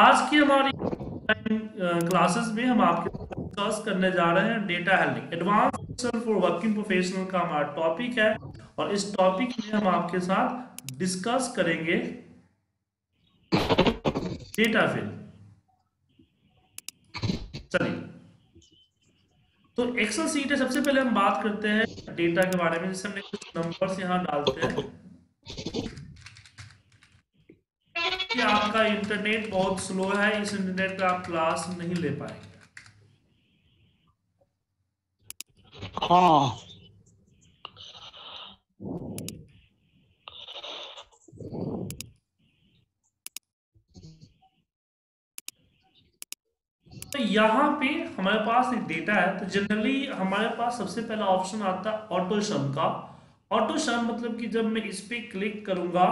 आज की हमारी क्लासेस में हम आपके डिस्कस करने जा रहे हैं data handling advance for working professional का हमारा टॉपिक है और इस टॉपिक में हम आपके साथ डिस्कस करेंगे डेटा फिल चलिए। तो एक्सेल सीट है सबसे पहले हम बात करते हैं डेटा के बारे में। जैसे हमने कुछ नंबर्स यहाँ डालते हैं कि आपका इंटरनेट बहुत स्लो है इस इंटरनेट पे आप क्लास नहीं ले पाएँगे। हाँ। तो यहाँ पे हमारे पास एक डेटा है तो जनरली हमारे पास सबसे पहला ऑप्शन आता है ऑटो का। ऑटो मतलब कि जब मैं इस पे क्लिक करूँगा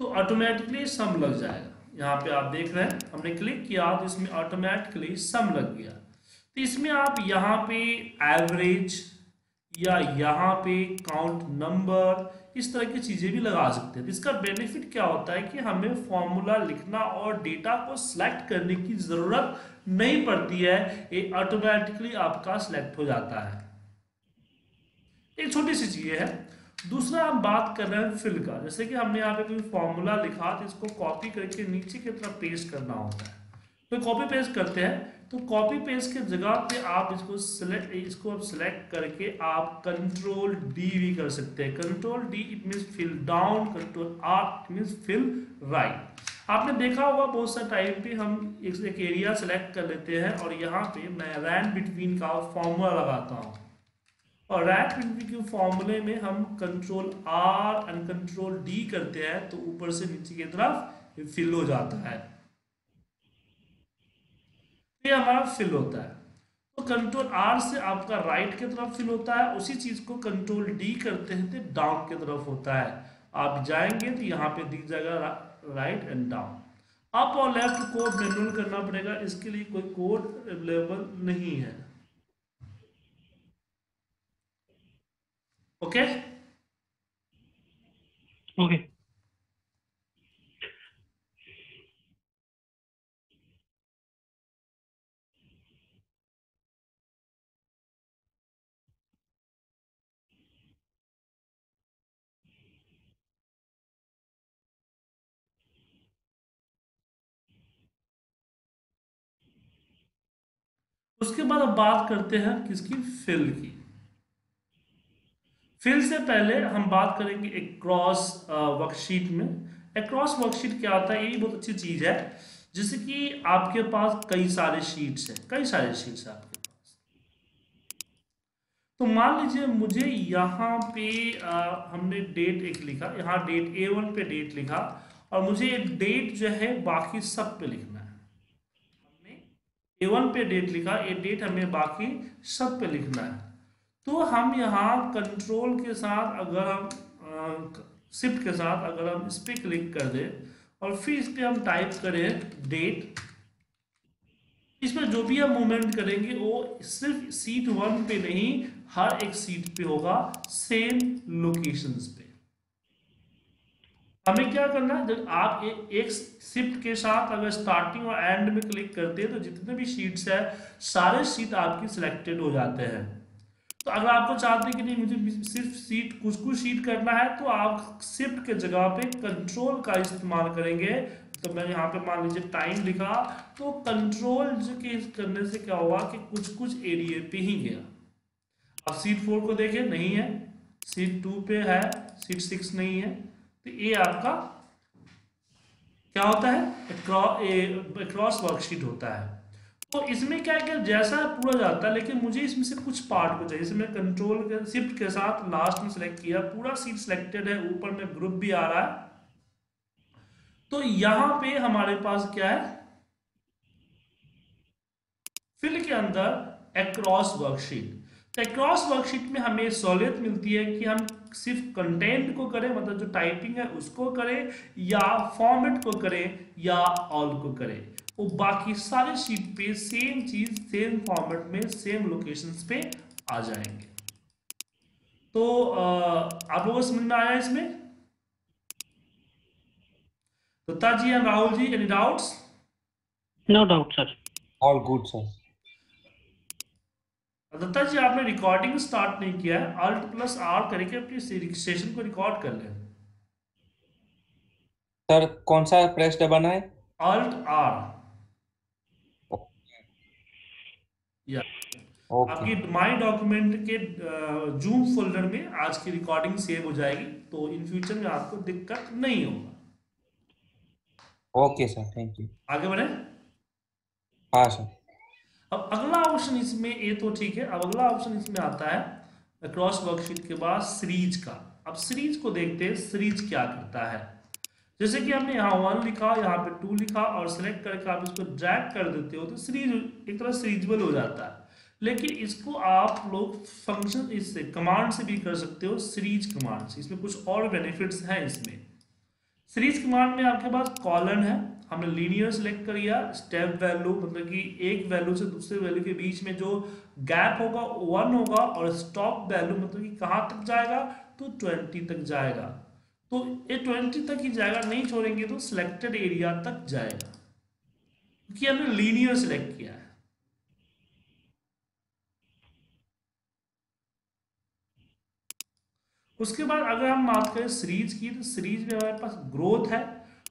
तो ऑटोमेटिकली सम लग जाएगा। यहाँ पे आप देख रहे हैं, हमने क्लिक किया तो इसमें ऑटोमेटिकली सम लग गया। तो इसमें आप यहाँ पे एवरेज या यहाँ पे काउंट नंबर इस तरह की चीज़ें भी लगा सकते हैं। तो इसका बेनिफिट क्या होता है कि हमें फॉर्मूला लिखना और डेटा को सिलेक्ट करने की ज़रूरत नहीं पड़ती है, ये ऑटोमेटिकली आपका सिलेक्ट हो जाता है। एक छोटी सी चीज़ है दूसरा हम बात कर रहे हैं फिल का। जैसे कि हमने यहाँ पे कोई फॉर्मूला लिखा तो इसको कॉपी करके नीचे की तरफ़ पेस्ट करना होता है। तो कॉपी पेस्ट करते हैं। तो कॉपी पेस्ट के जगह पे आप इसको सिलेक्ट इसको आप सिलेक्ट करके आप कंट्रोल डी भी कर सकते हैं। Control D it mean fill down control R it mean fill right आपने देखा होगा बहुत सा टाइम पे हम एक, एक एरिया सेलेक्ट कर लेते हैं और यहाँ पे मैं रैन बिटवीन का फॉर्मूला लगाता हूँ। और बिटवीन के फॉर्मूले में हम control R and control D करते हैं तो ऊपर से नीचे की तरफ़ फिल हो जाता है। ये हमारा फिल होता है। तो कंट्रोल आर से आपका राइट की तरफ़ फिल होता है, उसी चीज़ को कंट्रोल डी करते हैं तो डाउन की तरफ़ होता है। आप जाएँगे तो यहाँ पे दिख जाएगा राइट एंड डाउन अप और लेफ़्ट कोड मैनुअल करना पड़ेगा, इसके लिए कोई कोड अवेलेबल नहीं है। ओके? ओके। उसके बाद अब बात करते हैं किसकी? फिल की। फिल से पहले हम बात करेंगे एक क्रॉस वर्कशीट में। एक क्रॉस वर्कशीट क्या होता है ये भी बहुत अच्छी चीज़ है जैसे कि आपके पास कई सारे शीट्स हैं कई सारे शीट्स हैं आपके पास। तो मान लीजिए मुझे यहाँ पे आ, हमने डेट एक लिखा यहाँ डेट ए वन पे डेट लिखा और मुझे डेट जो है बाकी सब पे लिखना है। हमने ए वन पे डेट लिखा ये डेट हमें बाकी सब पे लिखना है। तो हम यहाँ कंट्रोल के साथ अगर हम शिफ्ट के साथ अगर हम इस पर क्लिक कर दें और फिर इस पर हम टाइप करें डेट इसमें जो भी हम मूवमेंट करेंगे वो सिर्फ़ सीट वन पे नहीं हर एक सीट पे होगा सेम लोकेशंस पे। हमें क्या करना है? जब आप ए, एक शिफ्ट के साथ अगर स्टार्टिंग और एंड में क्लिक करते हैं तो जितने भी सीट्स है सारे सीट आपकी सिलेक्टेड हो जाते हैं। तो अगर आपको चाहते हैं कि नहीं, मुझे सिर्फ़ सीट कुछ कुछ सीट करना है तो आप शिफ्ट के जगह पे कंट्रोल का इस्तेमाल करेंगे। तो मैं यहाँ पे मान लीजिए टाइम लिखा तो कंट्रोल के करने से क्या हुआ कि कुछ कुछ एरिए पे ही गया। अब सीट फोर को देखें, नहीं है। सीट टू पे है सीट सिक्स नहीं है। तो ये आपका क्या होता है? क्रॉस वर्कशीट होता है। तो इसमें क्या है कि जैसा पूरा जाता है, लेकिन मुझे इसमें से कुछ पार्ट को चाहिए। इसमें कंट्रोल के शिफ्ट के साथ लास्ट में सिलेक्ट किया। पूरा सीट सिलेक्टेड है। ऊपर में ग्रुप भी आ रहा है। तो यहाँ पे हमारे पास क्या है? फिल के अंदर एक्रॉस वर्कशीट तो एक्रॉस वर्कशीट में हमें सहूलियत मिलती है कि हम सिर्फ़ कंटेंट को करें मतलब जो टाइपिंग है उसको करें या फॉर्मेट को करें या ऑल को करें। वो बाकी सारे शीट पे सेम चीज़ सेम फॉर्मेट में सेम लोकेशंस पे आ जाएँगे। तो आप लोगों को समझ में आया इसमें? Datta ji and Rahul ji any doubts no doubt sir all good sir Datta ji आपने रिकॉर्डिंग स्टार्ट नहीं किया है। अल्ट प्लस आर करके अपनी सेशन को रिकॉर्ड कर लें। सर कौन सा प्रेस दबाना है? अल्ट आर या आपकी माई डॉक्यूमेंट के जूम फोल्डर में आज की रिकॉर्डिंग सेव हो जाएगी तो इन फ्यूचर में आपको दिक्कत नहीं होगा। ओके सर थैंक यू आगे बढ़े। हाँ सर अब अगला ऑप्शन इसमें ये तो ठीक है अब अगला ऑप्शन इसमें आता है क्रॉस वर्कशीट के बाद सीरीज़ का। अब सीरीज़ को देखते हैं सीरीज़ क्या करता है। जैसे कि हमने यहाँ वन लिखा, यहाँ पे टू लिखा और सिलेक्ट करके आप इसको ड्रैग कर देते हो तो सीरीज़ एक तरह सीरीजबल हो जाता है। लेकिन इसको आप लोग फ़ंक्शन इससे कमांड से भी कर सकते हो सीरीज़ कमांड से। इसमें कुछ और बेनिफिट्स हैं इसमें। सीरीज़ कमांड में आपके पास कॉलन है, हमने लीनियर सेलेक्ट कर लिया स्टेप वैल्यू मतलब कि एक वैल्यू से दूसरे वैल्यू के बीच में जो गैप होगा वन होगा और स्टॉप वैल्यू मतलब कि कहाँ तक जाएगा? तो ट्वेंटी तक जाएगा। तो ये ट्वेंटी तक ही जाएगा, नहीं छोड़ेंगे तो सिलेक्टेड एरिया तक जाएगा। क्योंकि हमने लीनियर सेलेक्ट किया है। उसके बाद अगर हम बात करें सीरीज़ की तो सीरीज़ में हमारे पास ग्रोथ है।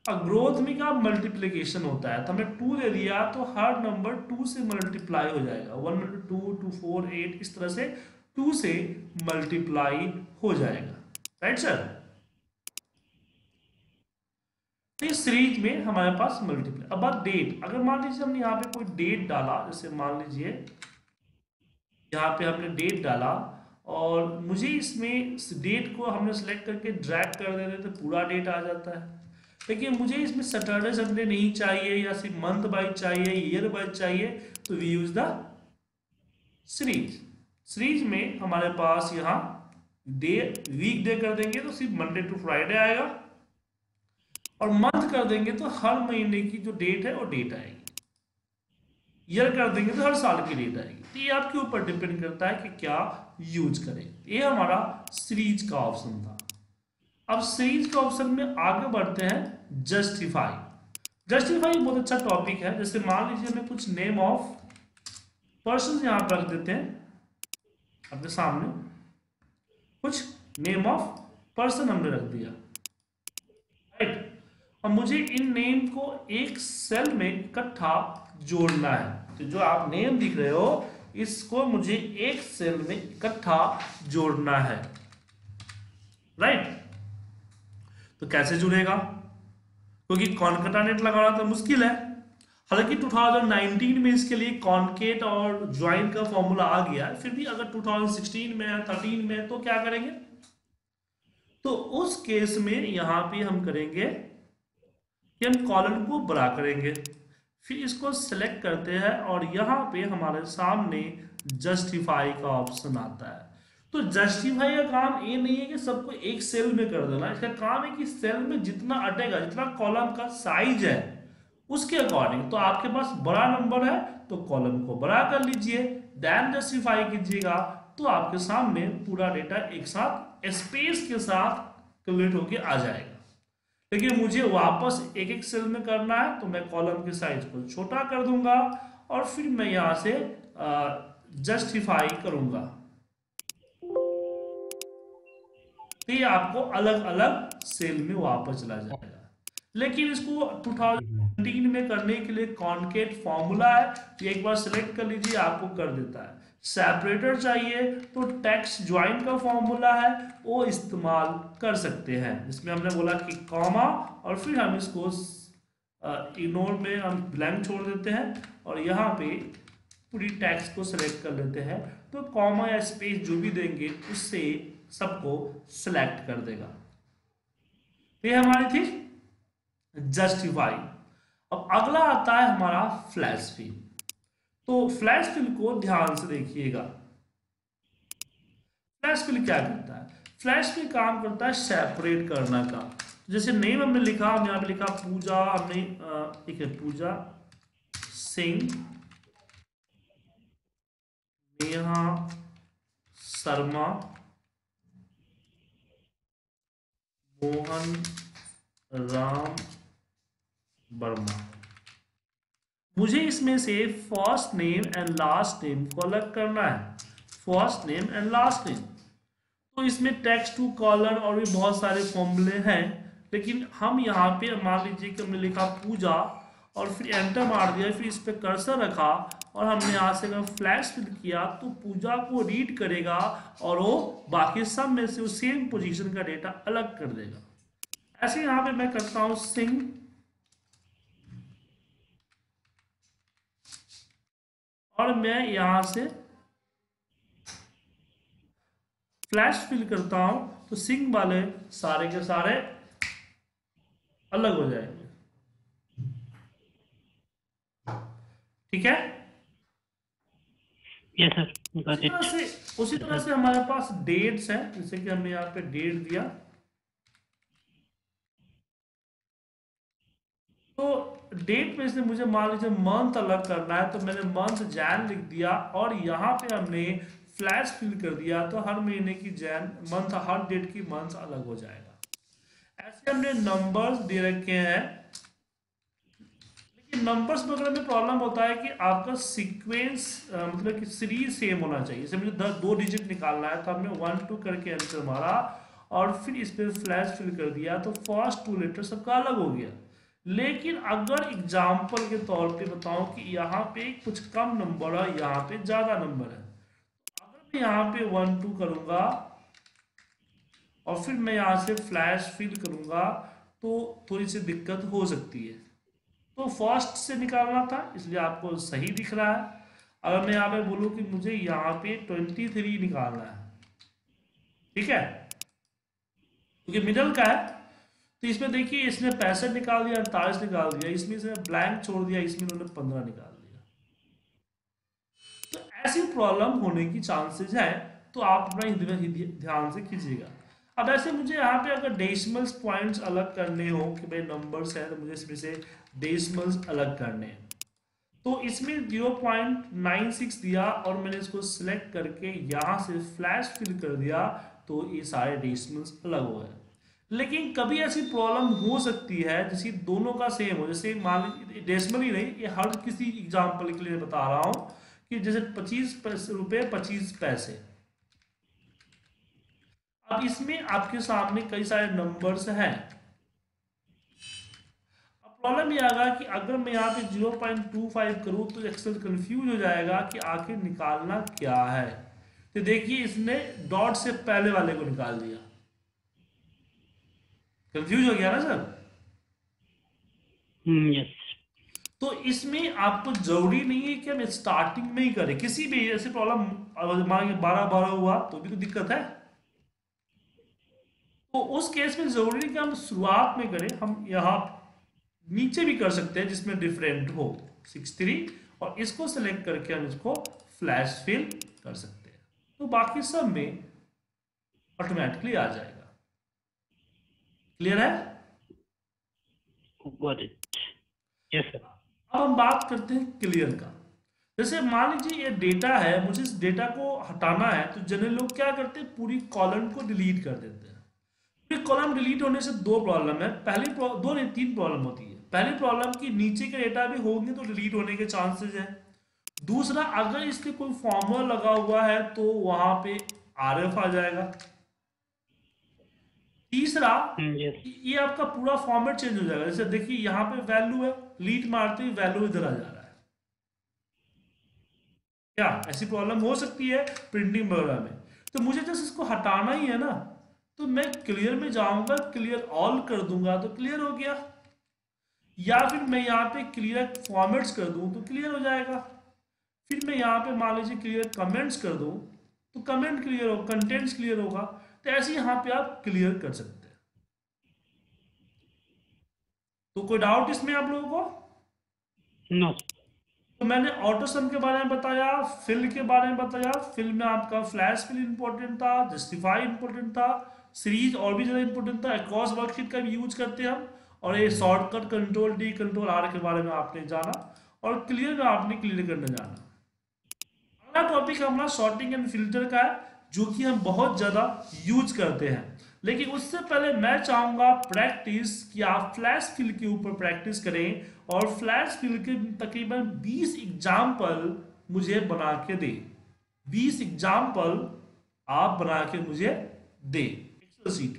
और ग्रोथ में क्या मल्टीप्लीकेशन होता है? तो हमें टू दे दिया तो हर नंबर टू से मल्टीप्लाई हो जाएगा। One two two four eight इस तरह से टू से मल्टीप्लाई हो जाएगा। राइट सर तो इस सीरीज़ में हमारे पास मल्टीप्लाई अब बात डेट अगर मान लीजिए हमने यहाँ पे कोई डेट डाला, जैसे मान लीजिए यहाँ पे हमने डेट डाला और मुझे इसमें डेट को हमने सेलेक्ट करके ड्रैग कर देते तो पूरा डेट आ जाता है। लेकिन मुझे इसमें सैटरडे संडे नहीं चाहिए या सिर्फ़ मंथ वाइज चाहिए ईयर वाइज चाहिए तो we use the series series में हमारे पास यहाँ डे वीक डे कर देंगे तो सिर्फ़ मंडे टू फ्राइडे आएगा। और मंथ कर देंगे तो हर महीने की जो डेट है वो डेट आएगी। ईयर कर देंगे तो हर साल की डेट आएगी। तो ये आपके ऊपर डिपेंड करता है कि क्या यूज़ करें। ये हमारा सीरीज़ का ऑप्शन था। अब सीरीज़ के ऑप्शन में आगे बढ़ते हैं जस्टिफाई जस्टिफाई बहुत अच्छा टॉपिक है। जैसे मान लीजिए हमें कुछ नेम ऑफ़ पर्सन यहाँ पर रख देते हैं। अपने सामने। कुछ नेम ऑफ़ पर्सन हमने रख दिया। राइट और मुझे इन नेम को एक सेल में इकट्ठा जोड़ना है। तो जो आप नेम दिख रहे हो, इसको मुझे एक सेल में इकट्ठा जोड़ना है। राइट तो कैसे जुड़ेगा? क्योंकि कॉन्कटानेट लगाना तो मुश्किल है। हालाँकि 2019 में इसके लिए कॉन्केट और ज्वाइन का फॉर्मूला आ गया फिर भी अगर 2016 में 13 में तो क्या करेंगे? तो उस केस में यहाँ पे हम करेंगे हम कॉलम को बड़ा करेंगे। फिर इसको सेलेक्ट करते हैं और यहाँ पे हमारे सामने जस्टिफाई का ऑप्शन आता है। तो जस्टिफाई का काम ये नहीं है कि सबको एक सेल में कर देना। इसका काम है कि सेल में जितना अटेगा, जितना कॉलम का साइज़ है, उसके अकॉर्डिंग तो आपके पास बड़ा नंबर है तो कॉलम को बड़ा कर लीजिए। देन जस्टिफाई कीजिएगा तो आपके सामने पूरा डेटा एक साथ स्पेस के साथ कंप्लीट होके आ जाएगा। लेकिन मुझे वापस एक एक सेल में करना है तो मैं कॉलम के साइज़ को छोटा कर दूँगा और फिर मैं यहाँ से जस्टिफाई करूँगा। तो ये आपको अलग अलग सेल में वापस चला जाएगा। लेकिन इसको 2019 में करने के लिए कॉन्केट फॉर्मूला है ये एक बार सिलेक्ट कर लीजिए, आपको कर देता है। सेपरेटर चाहिए तो टेक्स्ट ज्वाइन का फॉर्मूला है, वो इस्तेमाल कर सकते हैं। जिसमें हमने बोला कि कॉमा और फिर हम इसको इग्नोर में हम ब्लैंक छोड़ देते हैं, और यहाँ पे पूरी टैक्स को सिलेक्ट कर लेते हैं। तो कॉमा या स्पेस जो भी देंगे, उससे सबको सिलेक्ट कर देगा। तो ये हमारी थी जस्टिफाई अब अगला आता है हमारा फ्लैश फिल तो फ्लैश फिल को ध्यान से देखिएगा। फ्लैश फिल क्या करता है? फ्लैश फिल काम करता है सेपरेट करना का। जैसे नेम हमने लिखा, हमने यहाँ पे लिखा पूजा, हमने ठीक है पूजा, सिंह, नेहा, शर्मा, मोहन, राम वर्मा मुझे इसमें से first name and last name को अलग करना है। First name and last name तो इसमें टेक्स्ट टू कॉलर और भी बहुत सारे फॉर्मूले हैं, लेकिन हम यहाँ पे मान लीजिए कि हमने लिखा पूजा और फिर एंटर मार दिया, फिर इस पर कर्सर रखा और हमने यहाँ से अगर फ्लैश फिल किया तो पूजा को रीड करेगा और वो बाकी सब में से वो सेम पोजीशन का डेटा अलग कर देगा। ऐसे यहाँ पे मैं करता हूँ सिंह और मैं यहाँ से फ्लैश फिल करता हूँ तो सिंग वाले सारे के सारे अलग हो जाएँगे। ठीक है? यस सर उसी तरह से उसी तरह से हमारे पास डेट्स हैं जैसे कि हमने यहाँ पे डेट दिया। तो डेट में से मुझे मान लीजिए मंथ अलग करना है तो मैंने मंथ जैन लिख दिया और यहाँ पे हमने फ्लैश फिल कर दिया तो हर महीने की जैन मंथ हर डेट की मंथ अलग हो जाएगा। ऐसे हमने नंबर्स दे रखे हैं। लेकिन नंबर्स वगैरह में प्रॉब्लम होता है कि आपका सीक्वेंस मतलब कि सीरीज़ सेम होना चाहिए। जैसे मुझे दस दो डिजिट निकालना है तो हमने वन टू करके आंसर मारा और फिर इस पर फ्लैश फिल कर दिया तो फ़र्स्ट टू लेटर सबका अलग हो गया। लेकिन अगर एग्ज़ाम्पल के तौर पे बताऊँ कि यहाँ पे कुछ कम नंबर है, यहाँ पे ज़्यादा नंबर है। अगर मैं यहाँ पे वन टू करूँगा और फिर मैं यहाँ से फ्लैश फिल करूँगा तो थोड़ी सी दिक्कत हो सकती है। तो फ़र्स्ट से निकालना था, इसलिए आपको सही दिख रहा है। अगर मैं यहाँ पे बोलूँ कि मुझे यहाँ पे ट्वेंटी थ्री निकालना है, ठीक है? क्योंकि मिडल का है तो इसमें देखिए, इसने पैंसठ निकाल दिया अड़तालीस निकाल दिया, इसमें इसने ब्लैंक छोड़ दिया, इसमें इन्होंने पंद्रह निकाल दिया। तो ऐसी प्रॉब्लम होने की चांसेस है तो आप अपना ध्यान से कीजिएगा। अब ऐसे मुझे यहाँ पे अगर डेसिमल्स पॉइंट्स अलग करने हो, कि भाई नंबर्स हैं तो मुझे इसमें से डेसिमल्स अलग करने हैं। तो इसमें ज़ीरो पॉइंट नाइन सिक्स दिया और मैंने इसको सिलेक्ट करके यहाँ से फ्लैश फिल कर दिया तो ये सारे डेसिमल्स अलग हो गए। लेकिन कभी ऐसी प्रॉब्लम हो सकती है जैसे दोनों का सेम हो। जैसे मान डेसिमल ही नहीं, ये हर किसी एग्ज़ाम्पल के लिए बता रहा हूँ कि जैसे पच्चीस रुपए, पच्चीस पैसे। अब इसमें आपके सामने कई सारे नंबर्स हैं। अब प्रॉब्लम ये आगा कि अगर मैं यहाँ पे ज़ीरो पॉइंट टू फाइव करूँ तो एक्सेल कंफ्यूज हो जाएगा कि आखिर निकालना क्या है। तो देखिए, इसने डॉट से पहले वाले को निकाल दिया। कंफ्यूज हो गया ना सर यस तो इसमें आपको ज़रूरी नहीं है कि हम स्टार्टिंग में ही करें। किसी भी ऐसे प्रॉब्लम मान बारह बारह हुआ तो भी तो दिक्कत है? तो उस केस में ज़रूरी नहीं कि हम शुरुआत में करें हम यहाँ नीचे भी कर सकते हैं जिसमें डिफरेंट हो। सिक्स थ्री और इसको सेलेक्ट करके हम इसको फ्लैश फिल कर सकते हैं। तो बाकी सब में ऑटोमेटिकली आ जाएगा। क्लियर है? यस सर अब हम बात करते हैं क्लियर का। जैसे मान लीजिए ये डेटा है मुझे इस डेटा को हटाना है तो जनरल लोग क्या करते हैं? पूरी कॉलम को डिलीट कर देते हैं। पूरी कॉलम डिलीट होने से दो प्रॉब्लम है। पहली दो नहीं तीन प्रॉब्लम होती है। पहली प्रॉब्लम की नीचे के डेटा भी होंगे तो डिलीट होने के चांसेस है। दूसरा अगर इसके कोई फॉर्मूला लगा हुआ है तो वहाँ पे आर आ जाएगा। तीसरा ये आपका पूरा फॉर्मेट चेंज हो जाएगा। जैसे देखिए यहाँ पे वैल्यू है लीड मारते ही वैल्यू इधर आ जा रहा है। क्या? ऐसी प्रॉब्लम हो सकती है प्रिंटिंग वगैरह में। तो मुझे जैसे इसको हटाना ही है ना। तो मैं क्लियर में जाऊँगा क्लियर ऑल कर दूँगा तो क्लियर हो गया। या फिर मैं यहाँ पे क्लियर फॉर्मेट्स कर दूँ तो क्लियर हो जाएगा। फिर मैं यहाँ पे मान लीजिए क्लियर कमेंट्स कर दूँ तो कमेंट क्लियर हो कंटेंट्स क्लियर होगा। तो ऐसे यहाँ पे आप क्लियर कर सकते हैं। तो कोई डाउट इसमें आप लोगों को? नो तो मैंने ऑटो सम के बारे में बताया फिल के बारे में बताया। फिल में आपका फ्लैश फिल इंपॉर्टेंट था जस्टिफाई इंपॉर्टेंट था सीरीज़ और भी ज़्यादा इंपॉर्टेंट था। अक्रॉस वर्कशीट का भी यूज़ करते हैं हम। और ये shortcut control D control R के बारे में आपने जाना। और क्लियर में आपने क्लियर करने जाना। अगला टॉपिक हमारा शॉर्टिंग एंड फ़िल्टर का है। जो कि हम बहुत ज़्यादा यूज़ करते हैं। लेकिन उससे पहले मैं चाहूँगा प्रैक्टिस कि आप फ्लैश फिल के ऊपर प्रैक्टिस करें और फ्लैश फिल के तकरीबन 20 एग्ज़ाम्पल मुझे बना के दें। 20 एग्ज़ाम्पल आप बना के मुझे दे। Axle seat